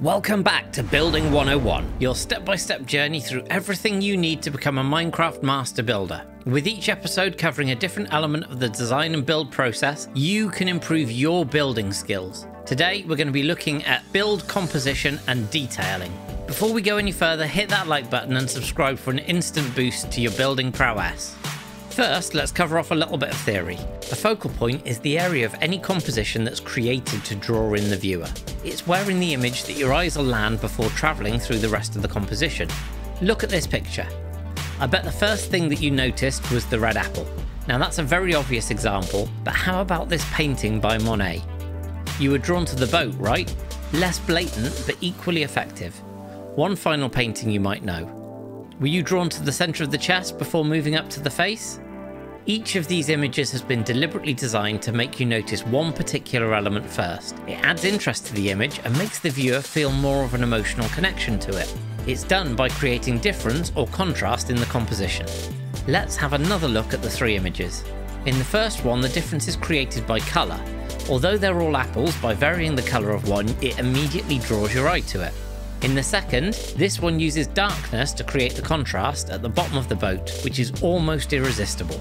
Welcome back to Building 101, your step by step journey through everything you need to become a Minecraft master builder. With each episode covering a different element of the design and build process, you can improve your building skills. Today, we're going to be looking at build composition and detailing. Before we go any further, hit that like button and subscribe for an instant boost to your building prowess. First, let's cover off a little bit of theory. A focal point is the area of any composition that's created to draw in the viewer. It's where in the image that your eyes will land before travelling through the rest of the composition. Look at this picture. I bet the first thing that you noticed was the red apple. Now that's a very obvious example, but how about this painting by Monet? You were drawn to the boat, right? Less blatant, but equally effective. One final painting you might know. Were you drawn to the centre of the chest before moving up to the face? Each of these images has been deliberately designed to make you notice one particular element first. It adds interest to the image and makes the viewer feel more of an emotional connection to it. It's done by creating difference or contrast in the composition. Let's have another look at the three images. In the first one, the difference is created by colour. Although they're all apples, by varying the colour of one, it immediately draws your eye to it. In the second, this one uses darkness to create the contrast at the bottom of the boat, which is almost irresistible.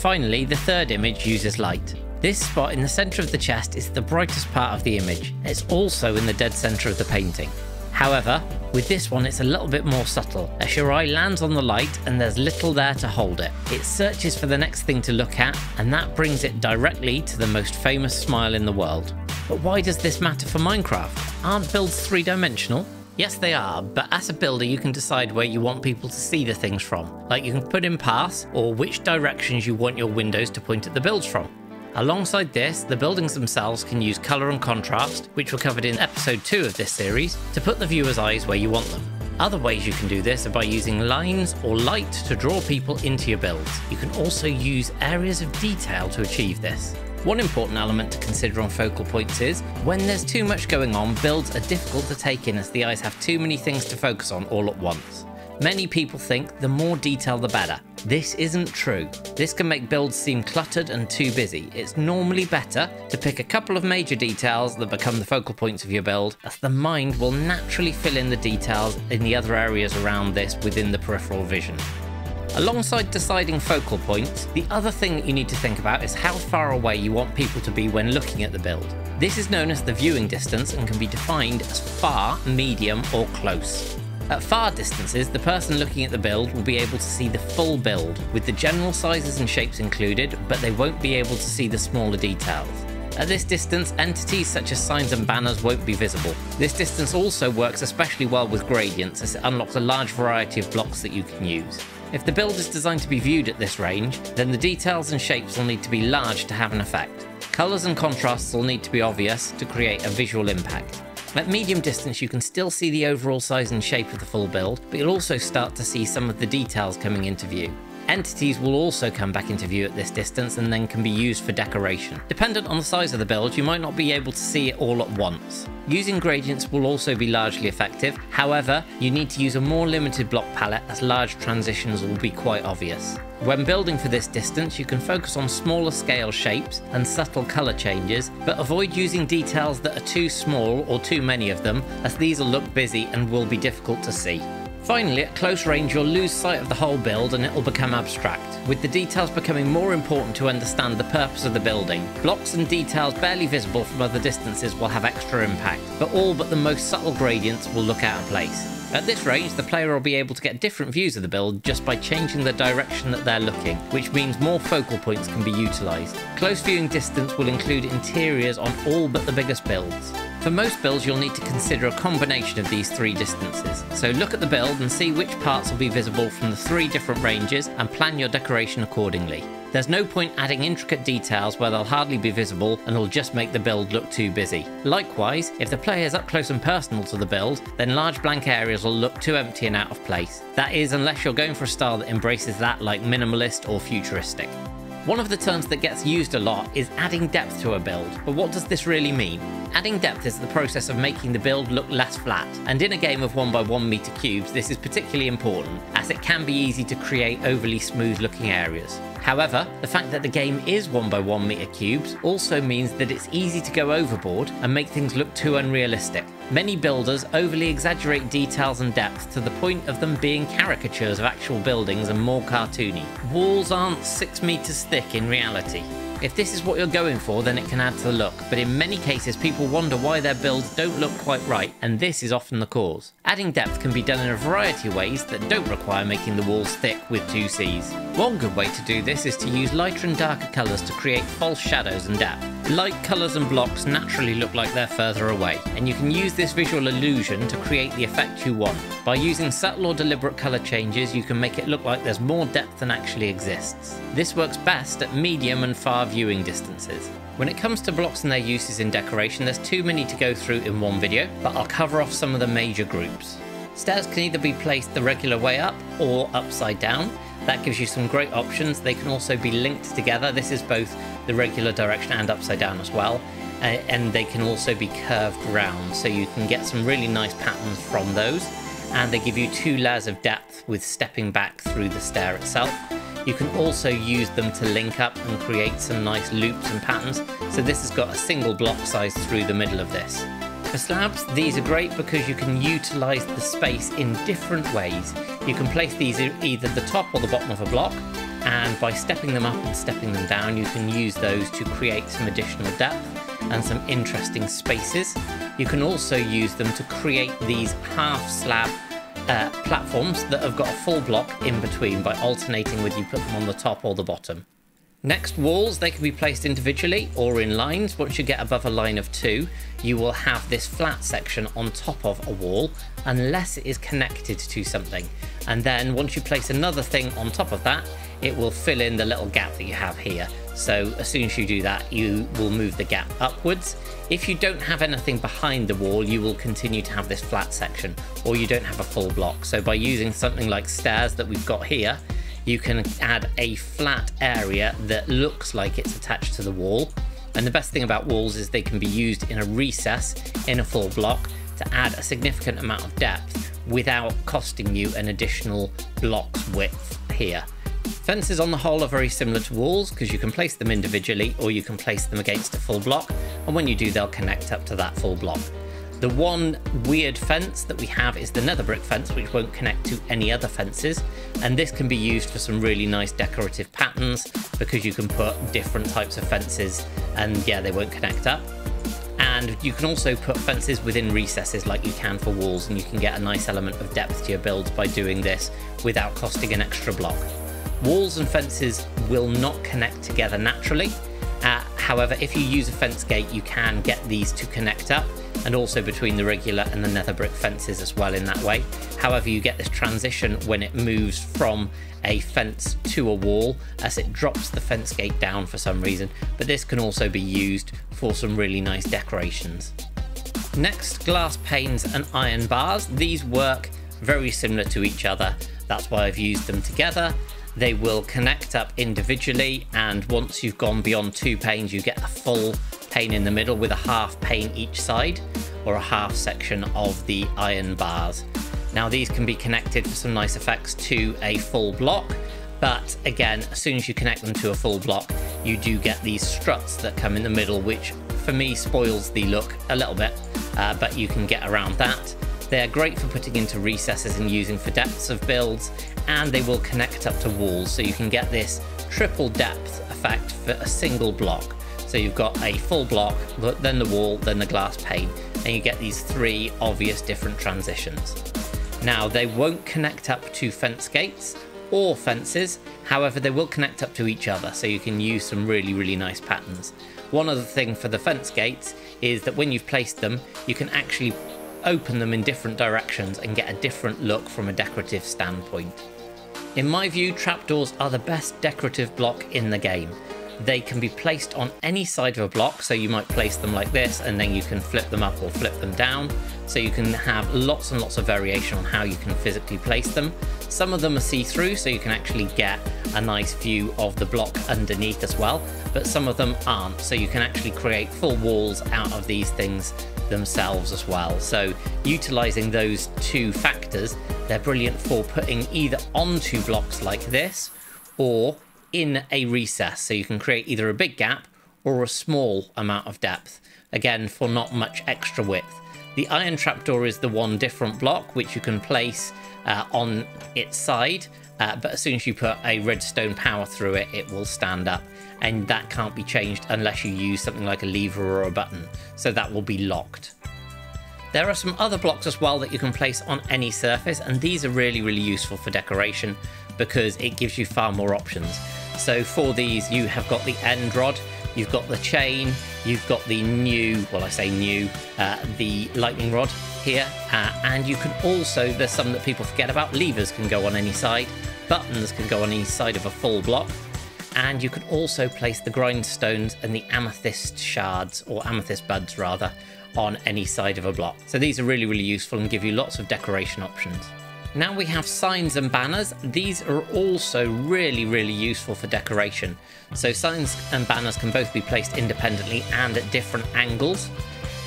Finally, the third image uses light. This spot in the centre of the chest is the brightest part of the image. It's also in the dead centre of the painting. However, with this one it's a little bit more subtle, your eye lands on the light and there's little there to hold it. It searches for the next thing to look at, and that brings it directly to the most famous smile in the world. But why does this matter for Minecraft? Aren't builds three dimensional? Yes, they are, but as a builder, you can decide where you want people to see the things from. Like you can put in paths or which directions you want your windows to point at the builds from. Alongside this, the buildings themselves can use colour and contrast, which were covered in episode 2 of this series, to put the viewer's eyes where you want them. Other ways you can do this are by using lines or light to draw people into your builds. You can also use areas of detail to achieve this. One important element to consider on focal points is, when there's too much going on, builds are difficult to take in as the eyes have too many things to focus on all at once. Many people think the more detail the better. This isn't true. This can make builds seem cluttered and too busy. It's normally better to pick a couple of major details that become the focal points of your build, as the mind will naturally fill in the details in the other areas around this within the peripheral vision. Alongside deciding focal points, the other thing that you need to think about is how far away you want people to be when looking at the build. This is known as the viewing distance and can be defined as far, medium or close. At far distances, the person looking at the build will be able to see the full build, with the general sizes and shapes included, but they won't be able to see the smaller details. At this distance, entities such as signs and banners won't be visible. This distance also works especially well with gradients as it unlocks a large variety of blocks that you can use. If the build is designed to be viewed at this range, then the details and shapes will need to be large to have an effect. Colours and contrasts will need to be obvious to create a visual impact. At medium distance you can still see the overall size and shape of the full build, but you'll also start to see some of the details coming into view. Entities will also come back into view at this distance and then can be used for decoration. Dependent on the size of the build, you might not be able to see it all at once. Using gradients will also be largely effective, however, you need to use a more limited block palette as large transitions will be quite obvious. When building for this distance, you can focus on smaller scale shapes and subtle colour changes, but avoid using details that are too small or too many of them, as these will look busy and will be difficult to see. Finally, at close range you'll lose sight of the whole build and it will become abstract, with the details becoming more important to understand the purpose of the building. Blocks and details barely visible from other distances will have extra impact, but all but the most subtle gradients will look out of place. At this range, the player will be able to get different views of the build just by changing the direction that they're looking, which means more focal points can be utilised. Close viewing distance will include interiors on all but the biggest builds. For most builds you'll need to consider a combination of these three distances, so look at the build and see which parts will be visible from the three different ranges and plan your decoration accordingly. There's no point adding intricate details where they'll hardly be visible and will just make the build look too busy. Likewise, if the player is up close and personal to the build, then large blank areas will look too empty and out of place. That is, unless you're going for a style that embraces that like minimalist or futuristic. One of the terms that gets used a lot is adding depth to a build, but what does this really mean? Adding depth is the process of making the build look less flat, and in a game of 1 by 1 meter cubes this is particularly important, as it can be easy to create overly smooth looking areas. However, the fact that the game is 1 by 1 meter cubes also means that it's easy to go overboard and make things look too unrealistic. Many builders overly exaggerate details and depth to the point of them being caricatures of actual buildings and more cartoony. Walls aren't 6 meters thick in reality. If this is what you're going for, then it can add to the look, but in many cases people wonder why their builds don't look quite right, and this is often the cause. Adding depth can be done in a variety of ways that don't require making the walls thick with two Cs. One good way to do this is to use lighter and darker colours to create false shadows and depth. Light colours and blocks naturally look like they're further away, and you can use this visual illusion to create the effect you want. By using subtle or deliberate colour changes, you can make it look like there's more depth than actually exists. This works best at medium and far viewing distances. When it comes to blocks and their uses in decoration, there's too many to go through in one video, but I'll cover off some of the major groups. Stairs can either be placed the regular way up or upside down. That gives you some great options. They can also be linked together. This is both the regular direction and upside down as well. And they can also be curved round, so you can get some really nice patterns from those. And they give you two layers of depth with stepping back through the stair itself. You can also use them to link up and create some nice loops and patterns. So this has got a single block size through the middle of this. For slabs, these are great because you can utilise the space in different ways. You can place these either the top or the bottom of a block, and by stepping them up and stepping them down, you can use those to create some additional depth and some interesting spaces. You can also use them to create these half slab uh, platforms that have got a full block in between by alternating whether you put them on the top or the bottom. Next, walls, they can be placed individually or in lines. Once you get above a line of two, you will have this flat section on top of a wall, unless it is connected to something. And then once you place another thing on top of that, it will fill in the little gap that you have here. So as soon as you do that, you will move the gap upwards. If you don't have anything behind the wall, you will continue to have this flat section, or you don't have a full block. So by using something like stairs that we've got here, you can add a flat area that looks like it's attached to the wall. And the best thing about walls is they can be used in a recess in a full block to add a significant amount of depth without costing you an additional block's width here. Fences on the whole are very similar to walls because you can place them individually or you can place them against a full block and when you do they'll connect up to that full block. The one weird fence that we have is the nether brick fence which won't connect to any other fences and this can be used for some really nice decorative patterns because you can put different types of fences and yeah they won't connect up. And you can also put fences within recesses like you can for walls and you can get a nice element of depth to your builds by doing this without costing an extra block. Walls and fences will not connect together naturally. Uh, however, if you use a fence gate, you can get these to connect up and also between the regular and the nether brick fences as well in that way. However, you get this transition when it moves from a fence to a wall as it drops the fence gate down for some reason, but this can also be used for some really nice decorations. Next, glass panes and iron bars. These work very similar to each other. That's why I've used them together. They will connect up individually and once you've gone beyond two panes you get a full pane in the middle with a half pane each side or a half section of the iron bars. Now these can be connected for some nice effects to a full block but again as soon as you connect them to a full block you do get these struts that come in the middle which for me spoils the look a little bit uh, but you can get around that. They're great for putting into recesses and using for depths of builds, and they will connect up to walls, so you can get this triple depth effect for a single block. So you've got a full block, then the wall, then the glass pane, and you get these three obvious different transitions. Now, they won't connect up to fence gates or fences, however, they will connect up to each other, so you can use some really, really nice patterns. One other thing for the fence gates is that when you've placed them, you can actually open them in different directions and get a different look from a decorative standpoint. In my view, trapdoors are the best decorative block in the game. They can be placed on any side of a block, so you might place them like this and then you can flip them up or flip them down. So you can have lots and lots of variation on how you can physically place them. Some of them are see-through, so you can actually get a nice view of the block underneath as well, but some of them aren't, so you can actually create full walls out of these things themselves as well. So utilizing those two factors, they're brilliant for putting either onto blocks like this or in a recess. So you can create either a big gap or a small amount of depth, again, for not much extra width. The iron trapdoor is the one different block, which you can place uh, on its side, uh, but as soon as you put a redstone power through it, it will stand up, and that can't be changed unless you use something like a lever or a button, so that will be locked. There are some other blocks as well that you can place on any surface, and these are really, really useful for decoration because it gives you far more options. So for these, you have got the end rod, you've got the chain, you've got the new, well, I say new, uh, the lightning rod here, uh, and you can also, there's some that people forget about, levers can go on any side, buttons can go on any side of a full block, and you can also place the grindstones and the amethyst shards, or amethyst buds rather, on any side of a block. So these are really, really useful and give you lots of decoration options. Now we have signs and banners. These are also really, really useful for decoration. So signs and banners can both be placed independently and at different angles.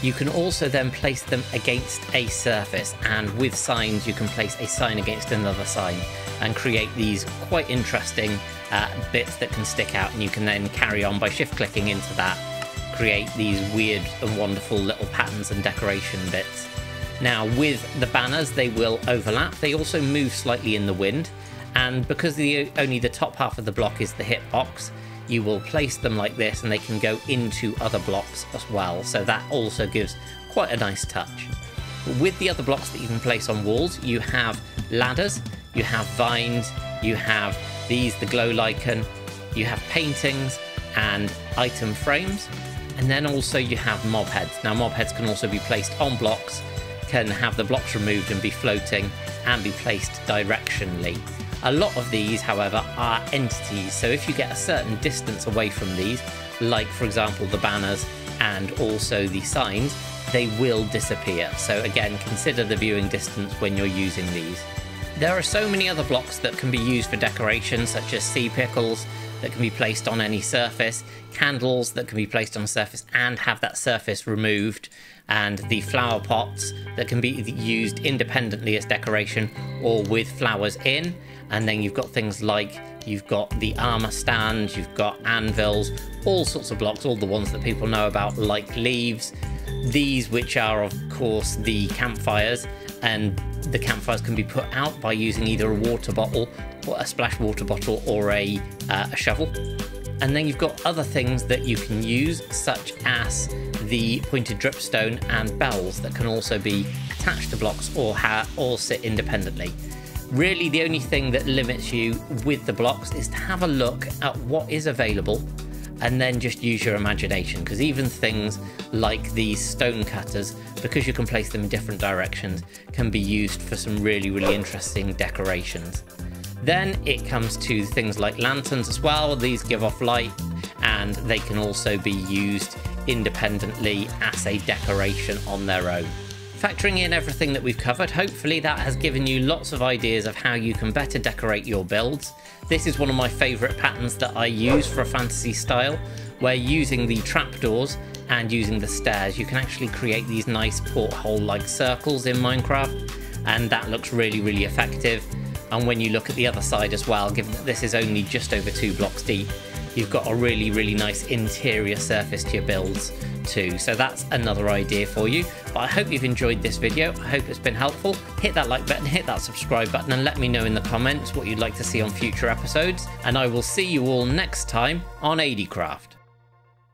You can also then place them against a surface and with signs you can place a sign against another sign and create these quite interesting uh, bits that can stick out and you can then carry on by shift clicking into that create these weird and wonderful little patterns and decoration bits. Now with the banners, they will overlap. They also move slightly in the wind. And because the only the top half of the block is the hitbox, you will place them like this and they can go into other blocks as well. So that also gives quite a nice touch. With the other blocks that you can place on walls, you have ladders, you have vines, you have these, the glow lichen, you have paintings and item frames. And then also you have mob heads. Now mob heads can also be placed on blocks can have the blocks removed and be floating and be placed directionally. A lot of these, however, are entities, so if you get a certain distance away from these, like for example the banners and also the signs, they will disappear. So again, consider the viewing distance when you're using these. There are so many other blocks that can be used for decoration, such as sea pickles that can be placed on any surface, candles that can be placed on a surface and have that surface removed, and the flower pots that can be used independently as decoration or with flowers in. And then you've got things like you've got the armor stand, you've got anvils, all sorts of blocks, all the ones that people know about, like leaves. These, which are, of course, the campfires, and the campfires can be put out by using either a water bottle, a splash water bottle, or a, uh, a shovel. And then you've got other things that you can use, such as the pointed dripstone and bells that can also be attached to blocks or, or sit independently. Really, the only thing that limits you with the blocks is to have a look at what is available and then just use your imagination because even things like these stone cutters, because you can place them in different directions, can be used for some really, really interesting decorations. Then it comes to things like lanterns as well. These give off light and they can also be used independently as a decoration on their own. Factoring in everything that we've covered, hopefully that has given you lots of ideas of how you can better decorate your builds. This is one of my favourite patterns that I use for a fantasy style, where using the trapdoors and using the stairs, you can actually create these nice porthole-like circles in Minecraft, and that looks really, really effective. And when you look at the other side as well, given that this is only just over two blocks deep, you've got a really, really nice interior surface to your builds too. So that's another idea for you. But I hope you've enjoyed this video. I hope it's been helpful. Hit that like button, hit that subscribe button, and let me know in the comments what you'd like to see on future episodes. And I will see you all next time on AdieCraft.